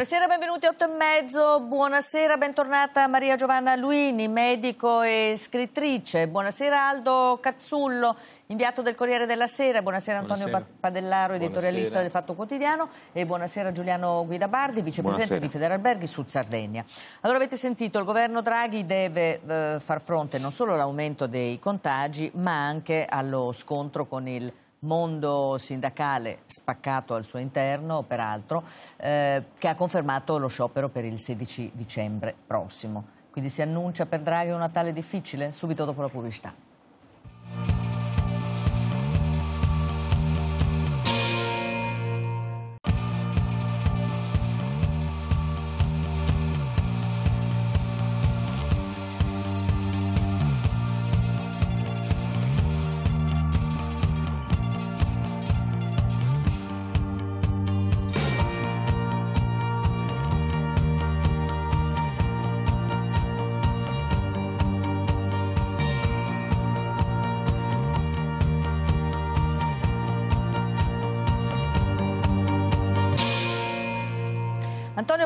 Buonasera, benvenuti a 8 e mezzo. Buonasera, bentornata Maria Giovanna Luini, medico e scrittrice. Buonasera Aldo Cazzullo, inviato del Corriere della Sera. Buonasera Antonio buonasera. Padellaro, editorialista buonasera. del Fatto Quotidiano. E buonasera Giuliano Guidabardi, vicepresidente buonasera. di Federalberghi Sud Sardegna. Allora avete sentito, il governo Draghi deve eh, far fronte non solo all'aumento dei contagi, ma anche allo scontro con il mondo sindacale spaccato al suo interno, peraltro, eh, che ha confermato lo sciopero per il 16 dicembre prossimo. Quindi si annuncia per Draghi un Natale difficile? Subito dopo la pubblicità.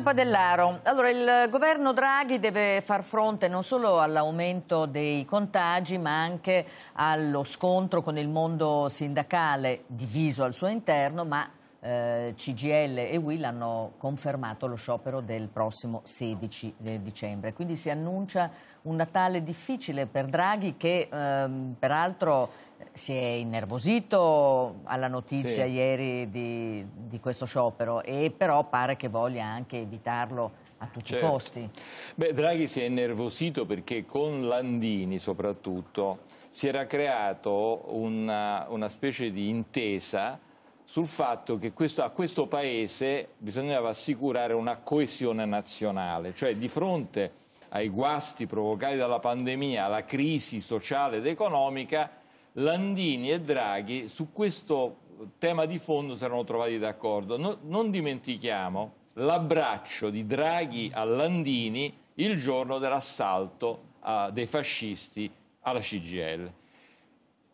Padellaro, allora il governo Draghi deve far fronte non solo all'aumento dei contagi ma anche allo scontro con il mondo sindacale diviso al suo interno ma eh, CGL e Will hanno confermato lo sciopero del prossimo 16 dicembre. Quindi si annuncia un Natale difficile per Draghi che ehm, peraltro si è innervosito alla notizia sì. ieri di, di, questo sciopero e però pare che voglia anche evitarlo a tutti certo. i costi. Beh, Draghi si è innervosito perché con Landini soprattutto si era creato una, una specie di intesa sul fatto che questo, a questo Paese bisognava assicurare una coesione nazionale, cioè di fronte ai guasti provocati dalla pandemia, alla crisi sociale ed economica, Landini e Draghi su questo tema di fondo si erano trovati d'accordo. No, non dimentichiamo l'abbraccio di Draghi a Landini il giorno dell'assalto uh, dei fascisti alla CGL.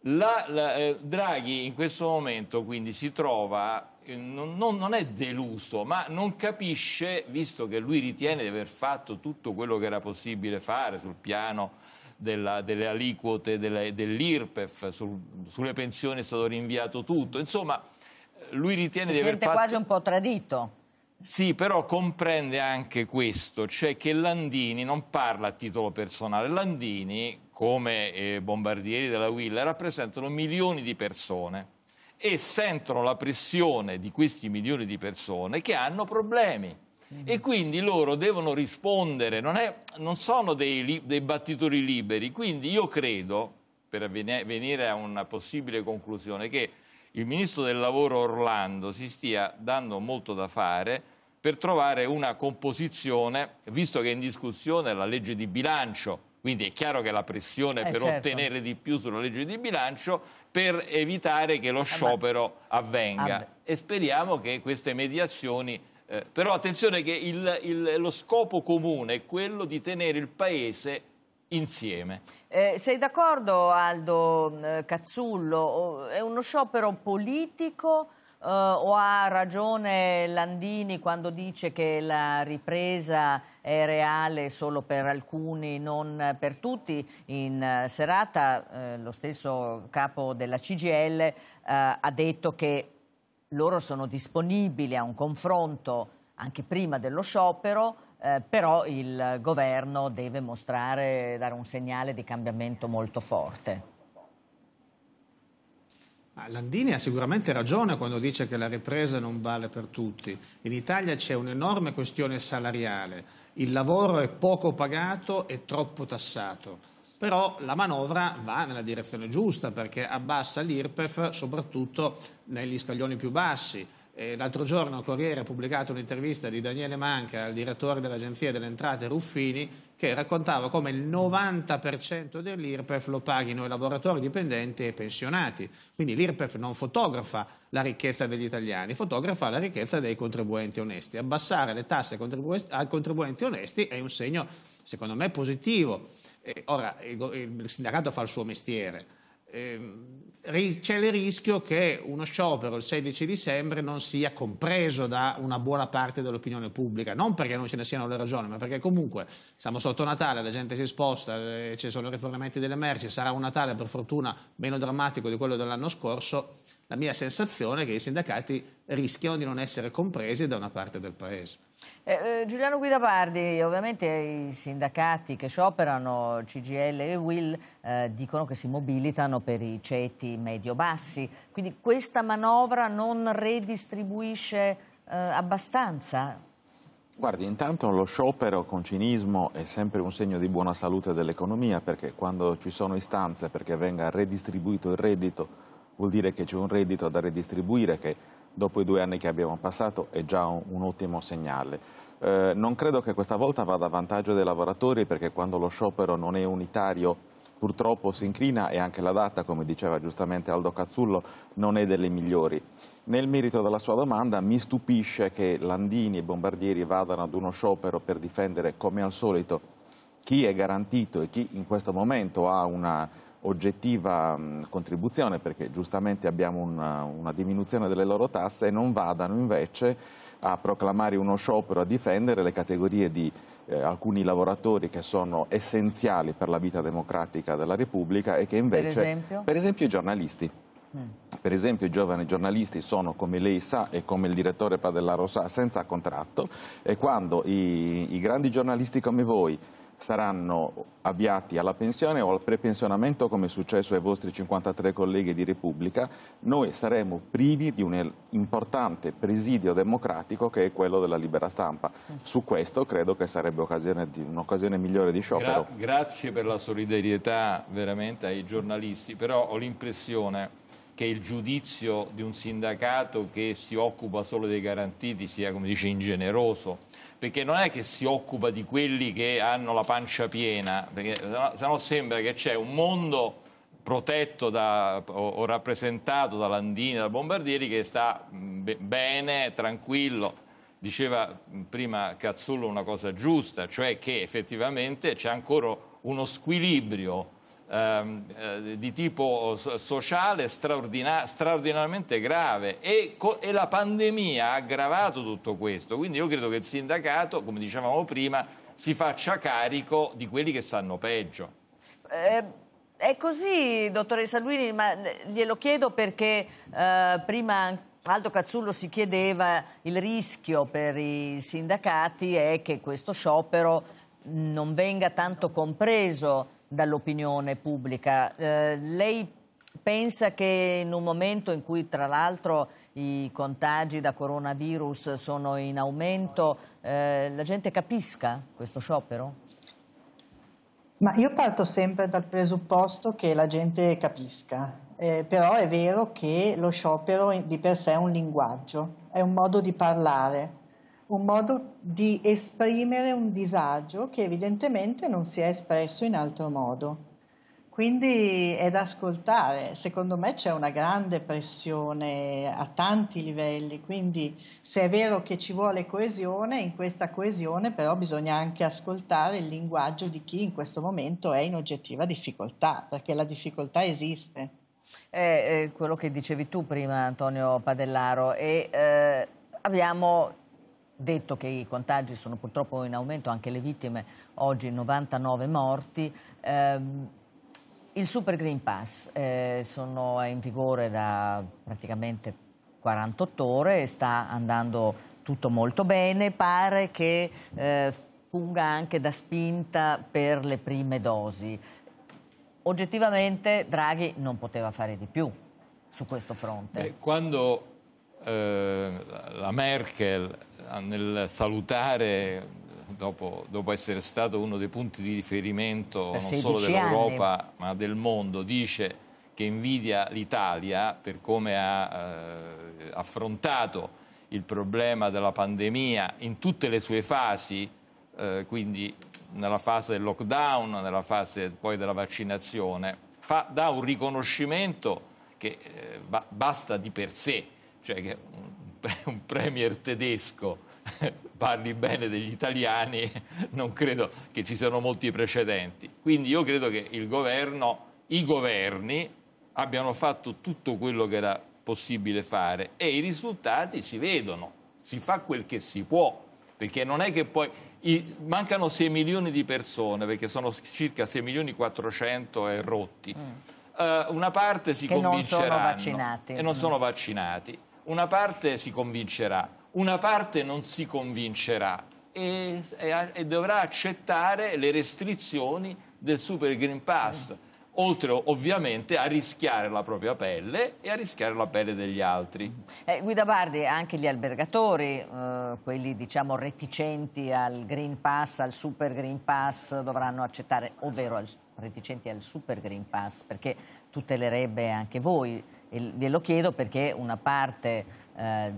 La, la, eh, Draghi in questo momento quindi si trova, eh, non, non, è deluso, ma non capisce, visto che lui ritiene di aver fatto tutto quello che era possibile fare sul piano della, delle aliquote dell'IRPEF, sul, sulle pensioni è stato rinviato tutto. Insomma, lui ritiene si di aver fatto... Si sente quasi un po' tradito. Sì, però comprende anche questo, cioè che Landini non parla a titolo personale. Landini, come eh, bombardieri della Will, rappresentano milioni di persone e sentono la pressione di questi milioni di persone che hanno problemi e quindi loro devono rispondere, non, è, non sono dei, dei, battitori liberi, quindi io credo, per venire a una possibile conclusione, che il Ministro del Lavoro Orlando si stia dando molto da fare per trovare una composizione, visto che è in discussione la legge di bilancio, quindi è chiaro che la pressione eh per certo. ottenere di più sulla legge di bilancio per evitare che lo sciopero avvenga. E speriamo che queste mediazioni eh, però attenzione che il, il, lo scopo comune è quello di tenere il Paese insieme. Eh, sei d'accordo Aldo eh, Cazzullo? È uno sciopero politico eh, o ha ragione Landini quando dice che la ripresa è reale solo per alcuni, non per tutti? In eh, serata eh, lo stesso capo della CGL ha detto che loro sono disponibili a un confronto anche prima dello sciopero, eh, però il governo deve mostrare, dare un segnale di cambiamento molto forte. Landini ha sicuramente ragione quando dice che la ripresa non vale per tutti. In Italia c'è un'enorme questione salariale, il lavoro è poco pagato e troppo tassato però la manovra va nella direzione giusta perché abbassa l'IRPEF soprattutto negli scaglioni più bassi. L'altro giorno Corriere ha pubblicato un'intervista di Daniele Manca, il direttore dell'Agenzia delle Entrate Ruffini, che raccontava come il 90% dell'IRPEF lo paghino i lavoratori dipendenti e pensionati. Quindi l'IRPEF non fotografa la ricchezza degli italiani, fotografa la ricchezza dei contribuenti onesti. Abbassare le tasse ai contribuenti onesti è un segno, secondo me, positivo. ora, il, il sindacato fa il suo mestiere eh, c'è il rischio che uno sciopero il 16 dicembre non sia compreso da una buona parte dell'opinione pubblica, non perché non ce ne siano le ragioni, ma perché comunque siamo sotto Natale, la gente si sposta, eh, ci sono i rifornimenti delle merci, sarà un Natale per fortuna meno drammatico di quello dell'anno scorso, la mia sensazione è che i sindacati rischiano di non essere compresi da una parte del Paese. Eh, eh, Giuliano Guidapardi, ovviamente i sindacati che scioperano, CGL e Will, eh, dicono che si mobilitano per i ceti medio-bassi, quindi questa manovra non redistribuisce eh, abbastanza? Guardi, intanto lo sciopero con cinismo è sempre un segno di buona salute dell'economia perché quando ci sono istanze perché venga redistribuito il reddito vuol dire che c'è un reddito da redistribuire che dopo i due anni che abbiamo passato è già un, un ottimo segnale. Eh, non credo che questa volta vada a vantaggio dei lavoratori perché quando lo sciopero non è unitario purtroppo si inclina e anche la data, come diceva giustamente Aldo Cazzullo, non è delle migliori. Nel merito della sua domanda mi stupisce che Landini e Bombardieri vadano ad uno sciopero per difendere come al solito chi è garantito e chi in questo momento ha una oggettiva contribuzione perché giustamente abbiamo una, una, diminuzione delle loro tasse e non vadano invece a proclamare uno sciopero a difendere le categorie di eh, alcuni lavoratori che sono essenziali per la vita democratica della Repubblica e che invece, per esempio, per esempio i giornalisti. Mm. Per esempio i giovani giornalisti sono, come lei sa e come il direttore Padellaro sa, senza contratto e quando i, i grandi giornalisti come voi saranno avviati alla pensione o al prepensionamento come è successo ai vostri 53 colleghi di Repubblica, noi saremo privi di un importante presidio democratico che è quello della libera stampa. Su questo credo che sarebbe un'occasione migliore di sciopero. Gra grazie per la solidarietà veramente ai giornalisti, però ho l'impressione che il giudizio di un sindacato che si occupa solo dei garantiti sia, come dice, ingeneroso perché non è che si occupa di quelli che hanno la pancia piena, perché se no sembra che c'è un mondo protetto da, o, o, rappresentato da Landini, da Bombardieri che sta bene, tranquillo. Diceva prima Cazzullo una cosa giusta, cioè che effettivamente c'è ancora uno squilibrio ehm, eh, di tipo sociale straordina straordinariamente grave e, e, la pandemia ha aggravato tutto questo. Quindi io credo che il sindacato, come dicevamo prima, si faccia carico di quelli che stanno peggio. Eh... È così, dottoressa Luini, ma glielo chiedo perché eh, prima Aldo Cazzullo si chiedeva il rischio per i sindacati è che questo sciopero non venga tanto compreso dall'opinione pubblica. Eh, lei pensa che in un momento in cui tra l'altro i contagi da coronavirus sono in aumento, eh, la gente capisca questo sciopero? Ma io parto sempre dal presupposto che la gente capisca, eh, però è vero che lo sciopero di per sé è un linguaggio, è un modo di parlare un modo di esprimere un disagio che evidentemente non si è espresso in altro modo. Quindi è da ascoltare, secondo me c'è una grande pressione a tanti livelli, quindi se è vero che ci vuole coesione, in questa coesione però bisogna anche ascoltare il linguaggio di chi in questo momento è in oggettiva difficoltà, perché la difficoltà esiste. È quello che dicevi tu prima Antonio Padellaro e eh, abbiamo detto che i contagi sono purtroppo in aumento, anche le vittime, oggi 99 morti. Eh, il Super Green Pass eh, sono in vigore da praticamente 48 ore e sta andando tutto molto bene, pare che eh, funga anche da spinta per le prime dosi. Oggettivamente Draghi non poteva fare di più su questo fronte. Beh, quando eh, la Merkel nel salutare dopo, dopo, essere stato uno dei punti di riferimento non solo dell'Europa ma del mondo, dice che invidia l'Italia per come ha eh, affrontato il problema della pandemia in tutte le sue fasi, eh, quindi nella fase del lockdown, nella fase poi della vaccinazione, fa, dà un riconoscimento che eh, ba basta di per sé, cioè che un, premier tedesco parli bene degli italiani, non credo che ci siano molti precedenti. Quindi io credo che il governo, i governi abbiano fatto tutto quello che era possibile fare e i risultati si vedono, si fa quel che si può, perché non è che poi i, mancano 6 milioni di persone, perché sono circa 6 milioni 400 e rotti. Mm. Uh, una parte si che non sono vaccinati. E non sono vaccinati. Una parte si convincerà, una parte non si convincerà e, e, e dovrà accettare le restrizioni del Super Green Pass. Oltre ovviamente a rischiare la propria pelle e a rischiare la pelle degli altri. Eh, Guida Bardi, anche gli albergatori, eh, quelli diciamo reticenti al Green Pass, al Super Green Pass, dovranno accettare, ovvero al, reticenti al Super Green Pass, perché tutelerebbe anche voi. E glielo chiedo perché una parte eh,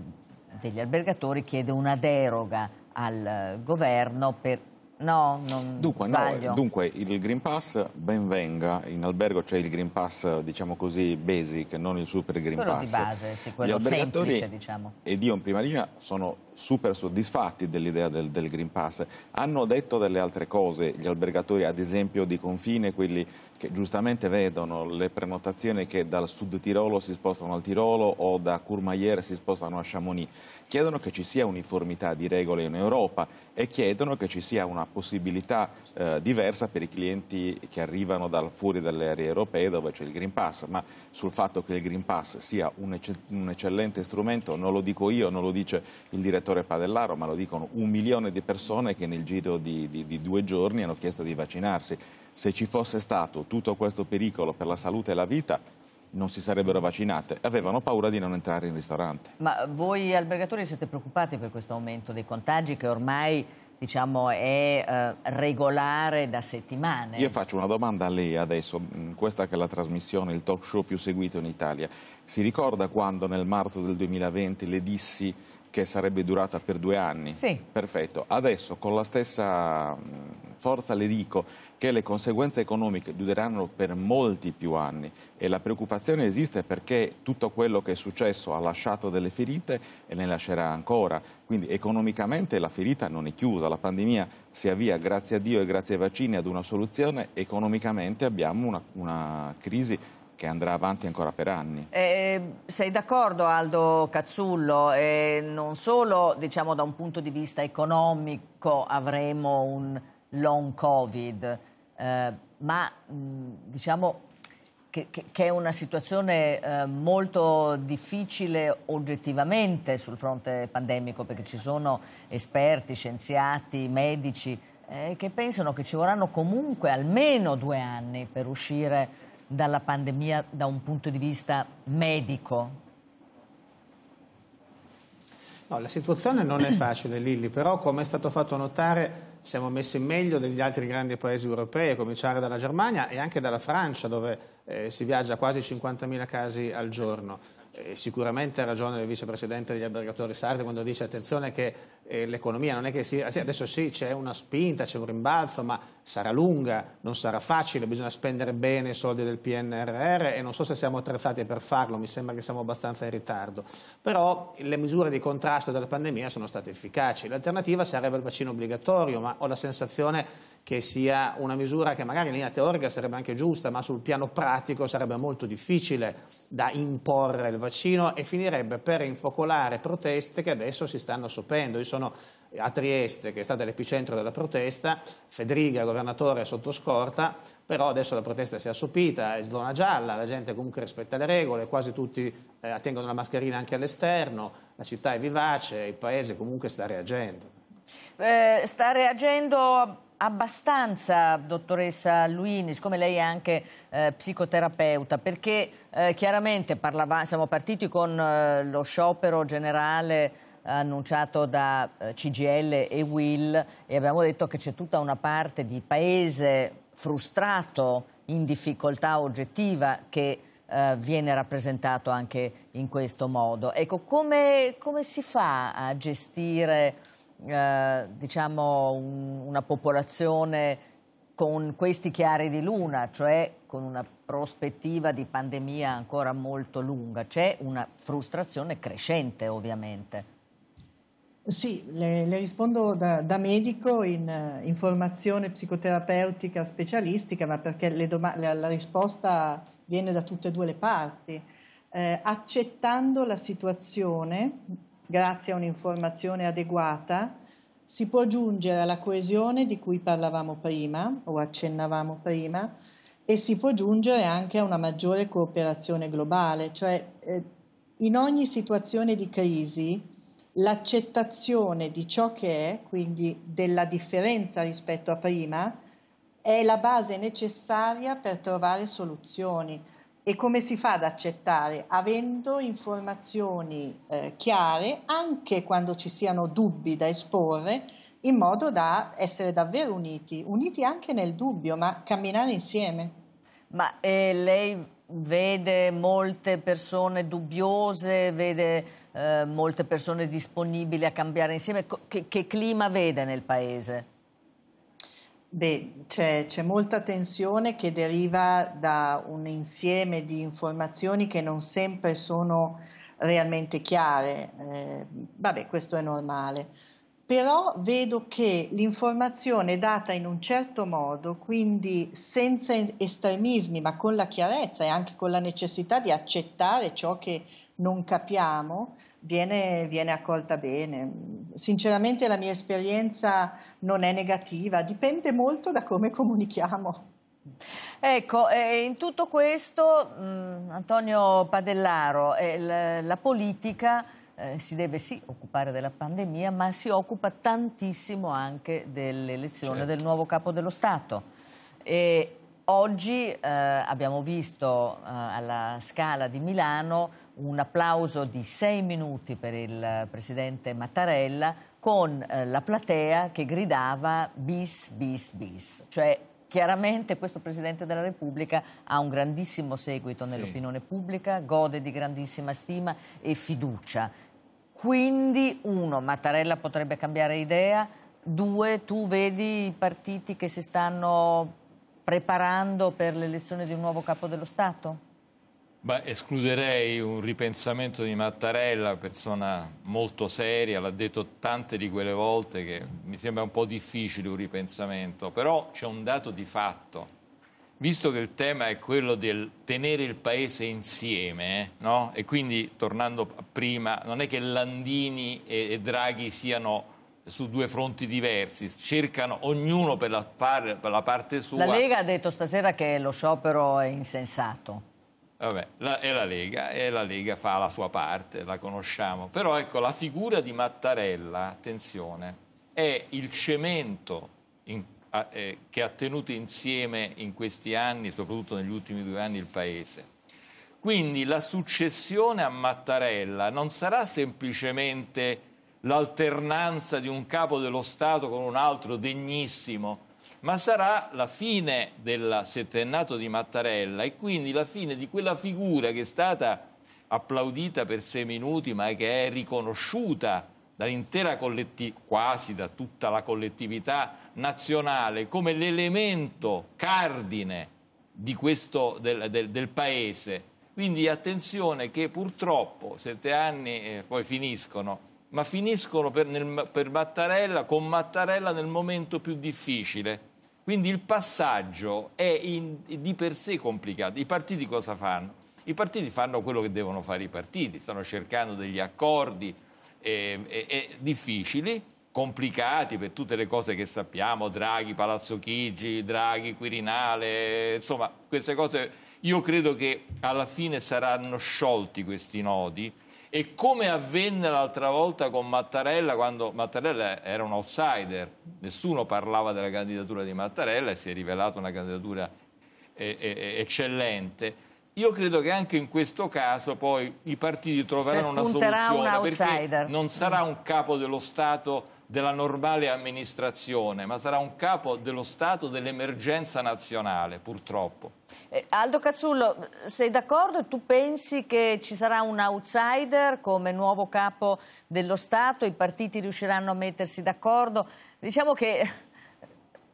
degli albergatori chiede una deroga al eh, governo per No, non dunque, no, dunque, il Green Pass ben venga, in albergo c'è il Green Pass diciamo così basic, non il super Green quello Pass. Quello di base, sì, quello semplice diciamo. Ed io in prima linea sono super soddisfatti dell'idea del, del, Green Pass. Hanno detto delle altre cose, gli albergatori ad esempio di confine, quelli che giustamente vedono le prenotazioni che dal sud Tirolo si spostano al Tirolo o da Courmayeur si spostano a Chamonix, chiedono che ci sia uniformità di regole in Europa e chiedono che ci sia una possibilità eh, diversa per i clienti che arrivano dal, fuori dalle aree europee dove c'è il Green Pass, ma sul fatto che il Green Pass sia un, ecce un eccellente strumento non lo dico io, non lo dice il direttore Padellaro, ma lo dicono un milione di persone che nel giro di, di, di due giorni hanno chiesto di vaccinarsi. Se ci fosse stato tutto questo pericolo per la salute e la vita, non si sarebbero vaccinate, avevano paura di non entrare in ristorante. Ma voi albergatori siete preoccupati per questo aumento dei contagi che ormai diciamo, è eh, regolare da settimane? Io faccio una domanda a lei adesso, questa che è la trasmissione, il talk show più seguito in Italia. Si ricorda quando nel marzo del 2020 le dissi che sarebbe durata per due anni? Sì. Perfetto. Adesso con la stessa forza le dico che le conseguenze economiche dureranno per molti più anni e la preoccupazione esiste perché tutto quello che è successo ha lasciato delle ferite e ne lascerà ancora. Quindi economicamente la ferita non è chiusa, la pandemia si avvia grazie a Dio e grazie ai vaccini ad una soluzione, economicamente abbiamo una, una crisi che andrà avanti ancora per anni. Eh, sei d'accordo Aldo Cazzullo? Eh, non solo diciamo, da un punto di vista economico avremo un long covid, eh, ma mh, diciamo che, che, che, è una situazione eh, molto difficile oggettivamente sul fronte pandemico perché ci sono esperti, scienziati, medici eh, che pensano che ci vorranno comunque almeno due anni per uscire dalla pandemia da un punto di vista medico? No, la situazione non è facile, Lilli, però come è stato fatto notare siamo messi meglio degli altri grandi paesi europei, a cominciare dalla Germania e anche dalla Francia, dove eh, si viaggia a quasi 50.000 casi al giorno. Eh, sicuramente ha ragione il vicepresidente degli albergatori Sardi quando dice attenzione che eh, l'economia non è che sì, adesso sì c'è una spinta, c'è un rimbalzo, ma sarà lunga, non sarà facile, bisogna spendere bene i soldi del PNRR e non so se siamo attrezzati per farlo, mi sembra che siamo abbastanza in ritardo. Però le misure di contrasto della pandemia sono state efficaci, l'alternativa sarebbe il vaccino obbligatorio, ma ho la sensazione che sia una misura che magari in linea teorica sarebbe anche giusta, ma sul piano pratico sarebbe molto difficile da imporre il vaccino e finirebbe per infocolare proteste che adesso si stanno sopendo. Io sono a Trieste, che è stata l'epicentro della protesta, Federica, governatore, sotto scorta, però adesso la protesta si è assopita, è zona gialla, la gente comunque rispetta le regole, quasi tutti eh, tengono la mascherina anche all'esterno, la città è vivace, il paese comunque sta reagendo. Eh, sta reagendo abbastanza, dottoressa Luini, siccome lei è anche eh, psicoterapeuta, perché eh, chiaramente parlava, siamo partiti con eh, lo sciopero generale annunciato da eh, CGL e Will e abbiamo detto che c'è tutta una parte di paese frustrato, in difficoltà oggettiva, che eh, viene rappresentato anche in questo modo. Ecco, come, come si fa a gestire eh, diciamo un, una popolazione con questi chiari di luna, cioè con una prospettiva di pandemia ancora molto lunga. C'è una frustrazione crescente ovviamente. Sì, le, le rispondo da, da, medico in uh, formazione psicoterapeutica specialistica, ma perché la, la, risposta viene da tutte e due le parti. Eh, accettando la situazione, grazie a un'informazione adeguata, si può giungere alla coesione di cui parlavamo prima o accennavamo prima e si può giungere anche a una maggiore cooperazione globale, cioè eh, in ogni situazione di crisi l'accettazione di ciò che è, quindi della differenza rispetto a prima, è la base necessaria per trovare soluzioni. E come si fa ad accettare? Avendo informazioni eh, chiare, anche quando ci siano dubbi da esporre, in modo da essere davvero uniti, uniti anche nel dubbio, ma camminare insieme. Ma eh, lei vede molte persone dubbiose, vede eh, molte persone disponibili a cambiare insieme. Che, che clima vede nel Paese? Beh, c'è, c'è, molta tensione che deriva da un insieme di informazioni che non sempre sono realmente chiare. Eh, vabbè, questo è normale però vedo che l'informazione data in un certo modo, quindi senza estremismi, ma con la chiarezza e anche con la necessità di accettare ciò che non capiamo, viene, viene accolta bene. Sinceramente la mia esperienza non è negativa, dipende molto da come comunichiamo. Ecco, eh, in tutto questo, mh, mm, Antonio Padellaro, eh, la, la politica eh, si deve sì occupare della pandemia, ma si occupa tantissimo anche dell'elezione certo. del nuovo capo dello Stato. E oggi eh, abbiamo visto alla Scala di Milano un applauso di sei minuti per il presidente Mattarella con eh, la platea che gridava bis, bis, bis, cioè Chiaramente questo Presidente della Repubblica ha un grandissimo seguito nell'opinione sì. pubblica, gode di grandissima stima e fiducia. Quindi, uno, Mattarella potrebbe cambiare idea, due, tu vedi i partiti che si stanno preparando per l'elezione di un nuovo capo dello Stato? Beh, escluderei un ripensamento di Mattarella, persona molto seria, l'ha detto tante di quelle volte che mi sembra un po' difficile un ripensamento, però c'è un dato di fatto. Visto che il tema è quello del tenere il paese insieme, no? e quindi tornando a prima, non è che Landini e, Draghi siano su due fronti diversi, cercano ognuno per la, par, per la parte sua. La Lega ha detto stasera che lo sciopero è insensato. Vabbè, la, è la Lega e la Lega fa la sua parte, la conosciamo. Però ecco, la figura di Mattarella, attenzione, è il cemento in, a, eh, che ha tenuto insieme in questi anni, soprattutto negli ultimi due anni, il Paese. Quindi la successione a Mattarella non sarà semplicemente l'alternanza di un capo dello Stato con un altro degnissimo, ma sarà la fine del settennato di Mattarella e quindi la fine di quella figura che è stata applaudita per sei minuti ma che è riconosciuta dall'intera collettività, quasi da tutta la collettività nazionale come l'elemento cardine di questo, del, del, del, paese. Quindi attenzione che purtroppo sette anni eh, poi finiscono, ma finiscono per, nel, per Mattarella, con Mattarella nel momento più difficile quindi il passaggio è in, di per sé complicato. I partiti cosa fanno? I partiti fanno quello che devono fare i partiti, stanno cercando degli accordi eh, eh, eh, difficili, complicati per tutte le cose che sappiamo, Draghi, Palazzo Chigi, Draghi, Quirinale, insomma queste cose io credo che alla fine saranno sciolti questi nodi e come avvenne l'altra volta con Mattarella, quando Mattarella era un outsider, nessuno parlava della candidatura di Mattarella e si è rivelata una candidatura eh, eh, eccellente. Io credo che anche in questo caso poi i partiti troveranno una soluzione un perché non sarà un capo dello Stato della normale amministrazione, ma sarà un capo dello Stato dell'emergenza nazionale, purtroppo. Eh, Aldo Cazzullo, sei d'accordo? Tu pensi che ci sarà un outsider come nuovo capo dello Stato? I partiti riusciranno a mettersi d'accordo? Diciamo che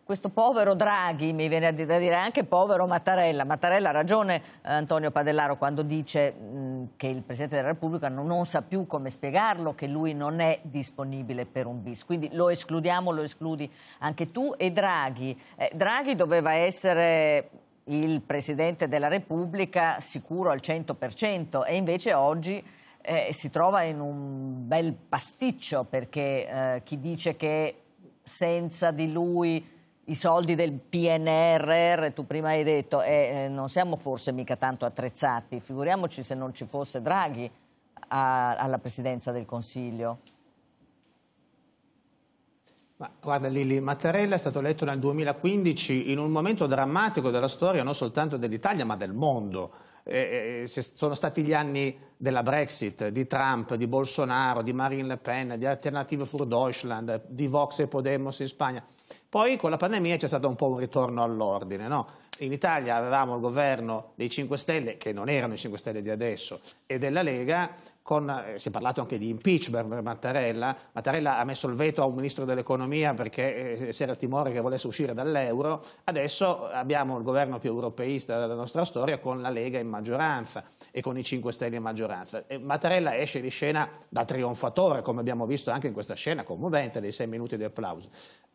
questo povero Draghi, mi viene da dire anche povero Mattarella. Mattarella ha ragione eh, Antonio Padellaro quando dice che il Presidente della Repubblica non, non, sa più come spiegarlo, che lui non è disponibile per un bis. Quindi lo escludiamo, lo escludi anche tu e Draghi. Eh, Draghi doveva essere il Presidente della Repubblica sicuro al 100% e invece oggi eh, si trova in un bel pasticcio perché eh, chi dice che senza di lui i soldi del PNRR, tu prima hai detto, eh, non siamo forse mica tanto attrezzati, figuriamoci se non ci fosse Draghi a, alla presidenza del Consiglio. Ma, guarda Lili, Mattarella è stato eletto nel 2015 in un momento drammatico della storia non soltanto dell'Italia ma del mondo. Eh, eh, sono stati gli anni della Brexit, di Trump, di Bolsonaro, di Marine Le Pen, di Alternative für Deutschland, di Vox e Podemos in Spagna. Poi con la pandemia c'è stato un po' un ritorno all'ordine. No? In Italia avevamo il governo dei 5 Stelle, che non erano i 5 Stelle di adesso, e della Lega, con, eh, si è parlato anche di impeachment per Mattarella. Mattarella ha messo il veto a un ministro dell'economia perché eh, c'era il timore che volesse uscire dall'euro. Adesso abbiamo il governo più europeista della nostra storia con la Lega in maggioranza e con i 5 Stelle in maggioranza. E Mattarella esce di scena da trionfatore, come abbiamo visto anche in questa scena commovente dei sei minuti di applauso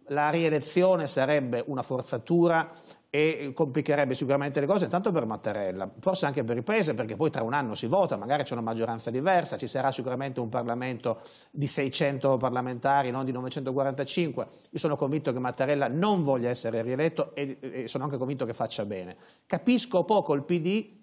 la rielezione sarebbe una forzatura e complicherebbe sicuramente le cose, intanto per Mattarella, forse anche per il Paese, perché poi tra un anno si vota, magari c'è una maggioranza diversa, ci sarà sicuramente un Parlamento di 600 parlamentari, non di 945. Io sono convinto che Mattarella non voglia essere rieletto e, sono anche convinto che faccia bene. Capisco poco il PD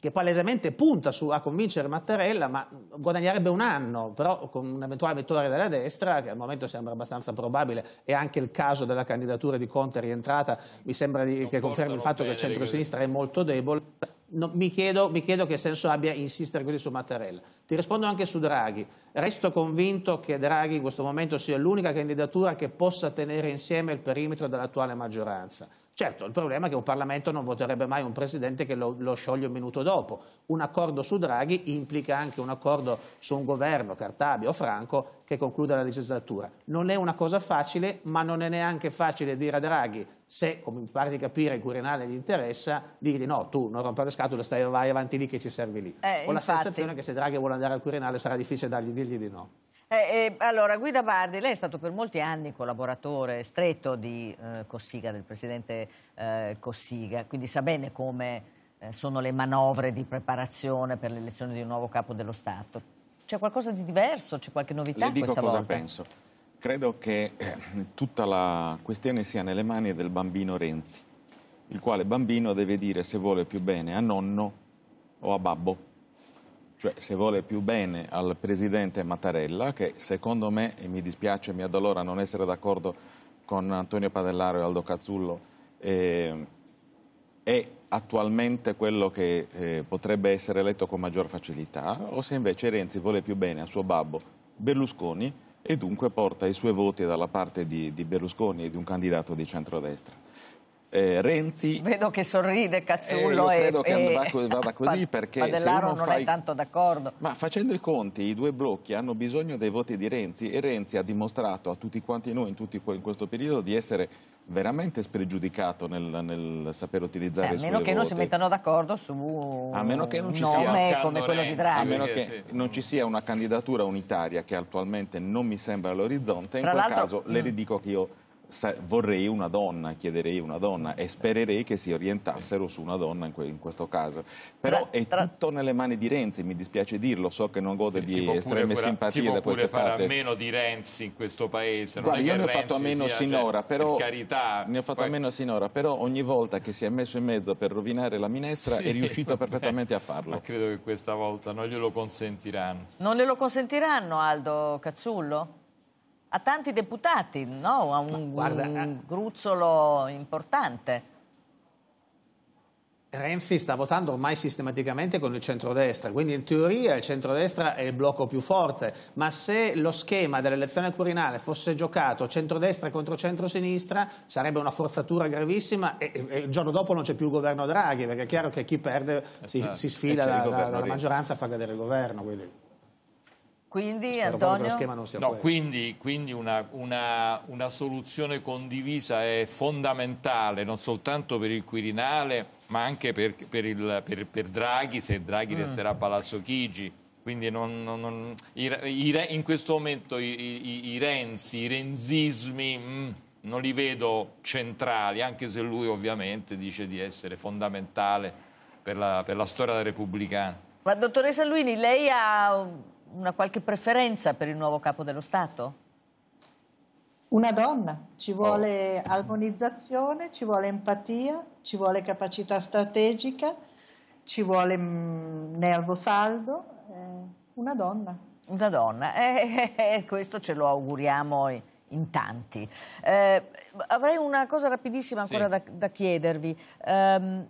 che palesemente punta su, a convincere Mattarella, ma guadagnerebbe un anno, però con un'eventuale vittoria della destra, che al momento sembra abbastanza probabile, e anche il caso della candidatura di Conte rientrata, mi sembra di, che confermi il fatto che il centro-sinistra è molto debole, no, mi, chiedo, mi, chiedo, che senso abbia insistere così su Mattarella. Ti rispondo anche su Draghi. Resto convinto che Draghi in questo momento sia l'unica candidatura che possa tenere insieme il perimetro dell'attuale maggioranza. Certo, il problema è che un Parlamento non voterebbe mai un Presidente che lo, lo, scioglie un minuto dopo. Un accordo su Draghi implica anche un accordo su un governo, Cartabia o Franco, che concluda la legislatura. Non è una cosa facile, ma non è neanche facile dire a Draghi, se, come mi pare di capire, il Quirinale gli interessa, dirgli no, tu non rompere le scatole, stai vai avanti lì che ci servi lì. Eh, Ho infatti... la sensazione che se Draghi vuole andare al Quirinale sarà difficile dargli, dirgli di no. Eh, eh, allora, Guida Bardi, lei è stato per molti anni collaboratore stretto di eh, Cossiga, del presidente eh, Cossiga, quindi sa bene come eh, sono le manovre di preparazione per l'elezione di un nuovo capo dello Stato. C'è qualcosa di diverso? C'è qualche novità Le dico questa cosa volta? penso. Credo che eh, tutta la questione sia nelle mani del bambino Renzi, il quale bambino deve dire se vuole più bene a nonno o a babbo cioè se vuole più bene al presidente Mattarella, che secondo me, e mi dispiace, mi addolora non essere d'accordo con Antonio Padellaro e Aldo Cazzullo, eh, è attualmente quello che eh, potrebbe essere eletto con maggior facilità, o se invece Renzi vuole più bene a suo babbo Berlusconi e dunque porta i suoi voti dalla parte di, di Berlusconi e di un candidato di centrodestra eh, Renzi... Vedo che sorride Cazzullo eh, credo e, che e, vada così perché Padellaro non fai... è tanto d'accordo. Ma facendo i conti, i due blocchi hanno bisogno dei voti di Renzi e Renzi ha dimostrato a tutti quanti noi in, tutti, in questo periodo di essere veramente spregiudicato nel, nel saper utilizzare eh, i suoi. A meno che non si mettano d'accordo su a meno che non ci nome sia, come quello di Draghi. A meno che sì. non ci sia una candidatura unitaria che attualmente non mi sembra all'orizzonte, in quel caso le ridico che io vorrei una donna, chiederei una donna e spererei che si orientassero su una donna in, que in questo caso. Però tra, è tra... tutto nelle mani di Renzi, mi dispiace dirlo, so che non gode sì, di estreme fare, simpatie da queste parti. Si può fare a meno di Renzi in questo paese. Guarda, io ne ho fatto a meno sia, sinora, cioè, però, carità, ne ho fatto poi... a meno sinora, però ogni volta che si è messo in mezzo per rovinare la minestra sì, è riuscito perfettamente a farlo. Ma credo che questa volta non glielo consentiranno. Non glielo consentiranno Aldo Cazzullo? A tanti deputati, no? a un, guarda, un eh, gruzzolo importante. Renzi sta votando ormai sistematicamente con il centrodestra, quindi in teoria il centrodestra è il blocco più forte, ma se lo schema dell'elezione Quirinale fosse giocato centrodestra contro centrosinistra sarebbe una forzatura gravissima e, e il giorno dopo non c'è più il governo Draghi, perché è chiaro che chi perde si, esatto. si sfila da, da, dalla maggioranza a far cadere il governo. Quindi. Quindi Antonio? Che schema non sia no, quindi, quindi una, una, una, soluzione condivisa è fondamentale non soltanto per il Quirinale ma anche per, per, il, per, per Draghi se Draghi mm. resterà a Palazzo Chigi. Quindi non, non, non, i, i, in questo momento i, i Renzi, i renzismi mm, non li vedo centrali, anche se lui ovviamente dice di essere fondamentale per la, per la storia repubblicana. Ma dottoressa Luini, lei ha una qualche preferenza per il nuovo capo dello Stato? Una donna, ci vuole oh. armonizzazione, ci vuole empatia, ci vuole capacità strategica, ci vuole mm, nervo saldo, eh, una donna. Una donna, eh, eh, eh, questo ce lo auguriamo in tanti. Eh, avrei una cosa rapidissima ancora sì. da, da, chiedervi. Um,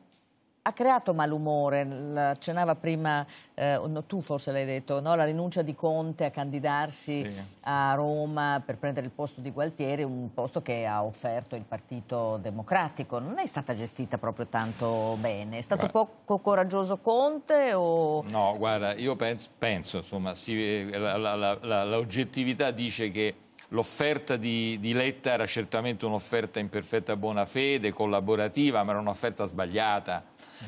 ha creato malumore, accennava prima, eh, tu forse l'hai detto, no? la rinuncia di Conte a candidarsi sì. a Roma per prendere il posto di Gualtieri, un posto che ha offerto il Partito Democratico. Non è stata gestita proprio tanto bene, è stato guarda. poco coraggioso Conte o... No, guarda, io penso, penso insomma, sì, l'oggettività dice che L'offerta di, di, Letta era certamente un'offerta in perfetta buona fede, collaborativa, ma era un'offerta sbagliata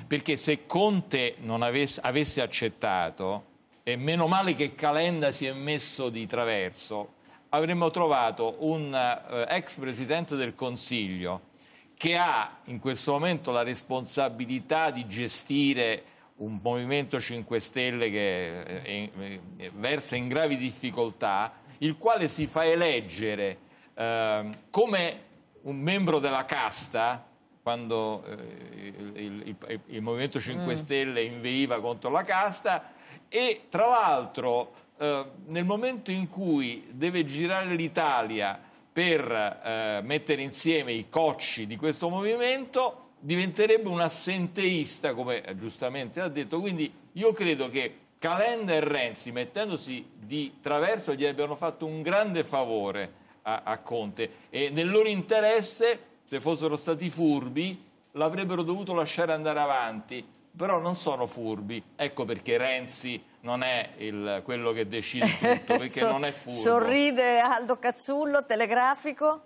perché se Conte avesse, avesse accettato, e meno male che Calenda si è messo di traverso, avremmo trovato un eh, ex Presidente del Consiglio che ha in questo momento la responsabilità di gestire un Movimento 5 Stelle che è, è, è, versa in gravi difficoltà, il quale si fa eleggere eh, come un membro della casta quando eh, il, il, il, Movimento 5 mm. Stelle inveiva contro la casta e tra l'altro eh, nel momento in cui deve girare l'Italia per eh, mettere insieme i cocci di questo movimento diventerebbe un assenteista come giustamente ha detto quindi io credo che Calenda e Renzi mettendosi di traverso gli abbiano fatto un grande favore a, a Conte e nel loro interesse se fossero stati furbi l'avrebbero dovuto lasciare andare avanti, però non sono furbi, ecco perché Renzi non è il, quello che decide tutto, perché so, non è furbo. Sorride Aldo Cazzullo, telegrafico?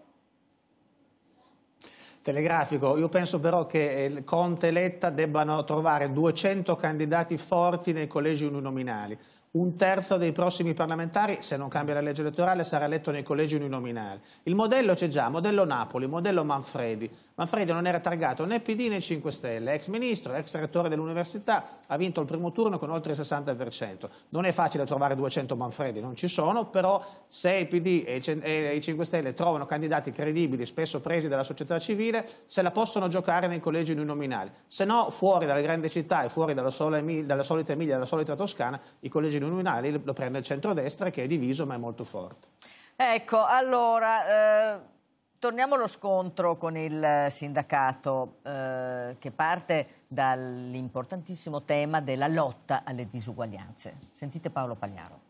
Telegrafico, io penso però che Conte e Letta debbano trovare 200 candidati forti nei collegi uninominali un terzo dei prossimi parlamentari, se non cambia la legge elettorale, sarà eletto nei collegi uninominali. Il modello c'è già, modello Napoli, modello Manfredi. Manfredi non era targato né PD né 5 Stelle, ex ministro, ex rettore dell'università, ha vinto il primo turno con oltre il 60%. Non è facile trovare 200 Manfredi, non ci sono, però se il PD e i 5 Stelle trovano candidati credibili, spesso presi dalla società civile, se la possono giocare nei collegi uninominali. Se no, fuori dalle grandi città e fuori dalla, dalla solita Emilia, dalla solita Toscana, i collegi uninominali uninominali lo prende il centrodestra che è diviso ma è molto forte. Ecco, allora, eh, torniamo allo scontro con il sindacato eh, che parte dall'importantissimo tema della lotta alle disuguaglianze. Sentite Paolo Pagliaro.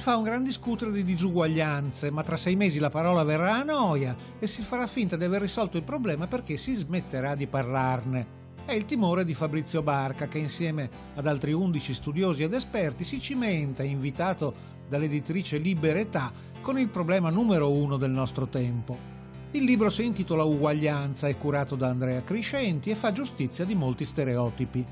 Fa un gran discutere di disuguaglianze, ma tra sei mesi la parola verrà a noia e si farà finta di aver risolto il problema perché si smetterà di parlarne. È il timore di Fabrizio Barca che insieme ad altri 11 studiosi ed esperti si cimenta, invitato dall'editrice Liberetà, con il problema numero uno del nostro tempo. Il libro si intitola Uguaglianza, è curato da Andrea Criscenti e fa giustizia di molti stereotipi.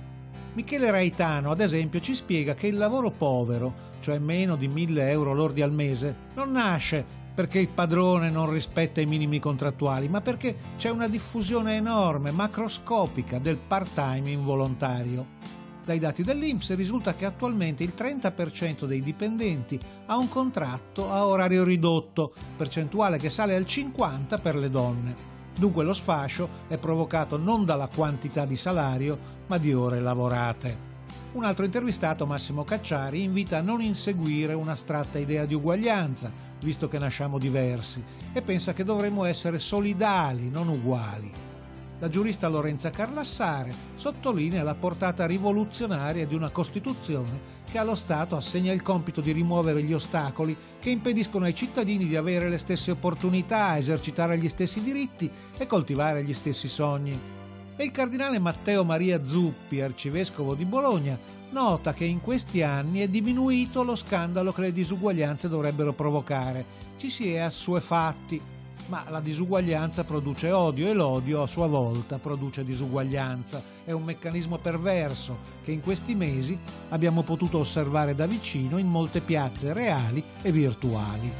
Michele Raitano, ad esempio, ci spiega che il lavoro povero, cioè meno di 1000 euro lordi al mese, non nasce perché il padrone non rispetta i minimi contrattuali, ma perché c'è una diffusione enorme, macroscopica del part-time involontario. Dai dati dell'Inps risulta che attualmente il 30% dei dipendenti ha un contratto a orario ridotto, percentuale che sale al 50% per le donne. Dunque lo sfascio è provocato non dalla quantità di salario, ma di ore lavorate. Un altro intervistato, Massimo Cacciari, invita a non inseguire un'astratta idea di uguaglianza, visto che nasciamo diversi, e pensa che dovremmo essere solidali, non uguali. La giurista Lorenza Carlassare sottolinea la portata rivoluzionaria di una Costituzione che allo Stato assegna il compito di rimuovere gli ostacoli che impediscono ai cittadini di avere le stesse opportunità, esercitare gli stessi diritti e coltivare gli stessi sogni. E il cardinale Matteo Maria Zuppi, arcivescovo di Bologna, nota che in questi anni è diminuito lo scandalo che le disuguaglianze dovrebbero provocare. Ci si è assuefatti, ma la disuguaglianza produce odio e l'odio a sua volta produce disuguaglianza. È un meccanismo perverso che in questi mesi abbiamo potuto osservare da vicino in molte piazze reali e virtuali.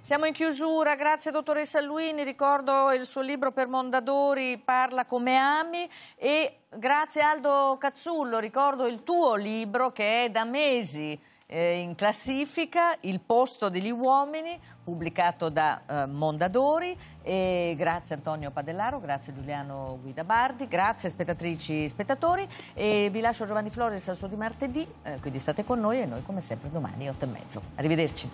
Siamo in chiusura, grazie dottoressa Luini, ricordo il suo libro per Mondadori, Parla come ami e grazie Aldo Cazzullo, ricordo il tuo libro che è da mesi eh, in classifica, Il posto degli uomini, pubblicato da eh, Mondadori. E grazie Antonio Padellaro, grazie Giuliano Guidabardi, grazie spettatrici e spettatori. E vi lascio Giovanni Flores al suo di martedì, eh, quindi state con noi e noi come sempre domani 8 e mezzo. Arrivederci.